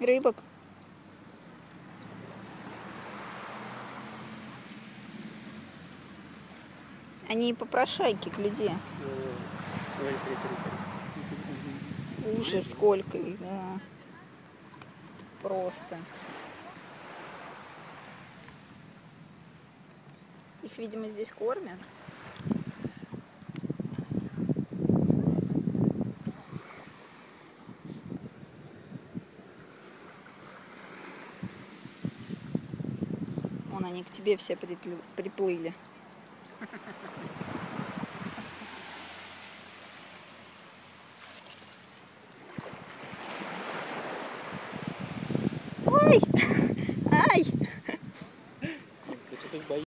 Рыбок. Они попрошайки, гляди. Смотри, смотри. Ужас, сколько их, да. Просто. Их, видимо, здесь кормят. Вон они к тебе все припл- приплыли. Ой!